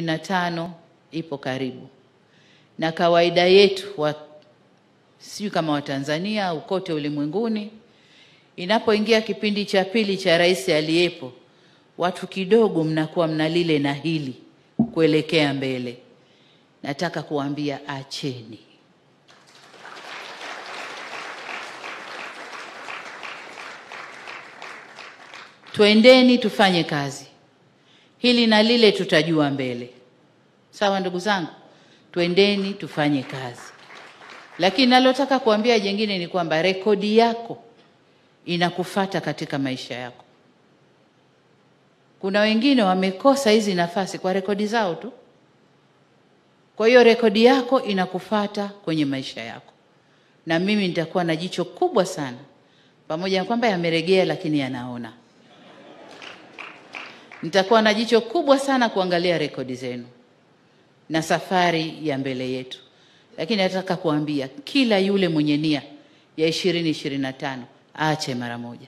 na tano ipo karibu, na kawaida yetu wa, sijui kama Watanzania au kote ulimwenguni, inapoingia kipindi cha pili cha rais aliyepo, watu kidogo mnakuwa mna lile na hili kuelekea mbele. Nataka kuambia acheni. Twendeni tufanye kazi, hili na lile tutajua mbele. Sawa ndugu zangu, twendeni tufanye kazi. Lakini nalotaka kuambia jengine ni kwamba rekodi yako inakufata katika maisha yako. Kuna wengine wamekosa hizi nafasi kwa rekodi zao tu. Kwa hiyo rekodi yako inakufata kwenye maisha yako, na mimi nitakuwa na jicho kubwa sana, pamoja na kwamba yameregea, lakini yanaona. Nitakuwa na jicho kubwa sana kuangalia rekodi zenu na safari ya mbele yetu, lakini nataka kuambia kila yule mwenye nia ya ishirini ishirini na tano aache mara moja.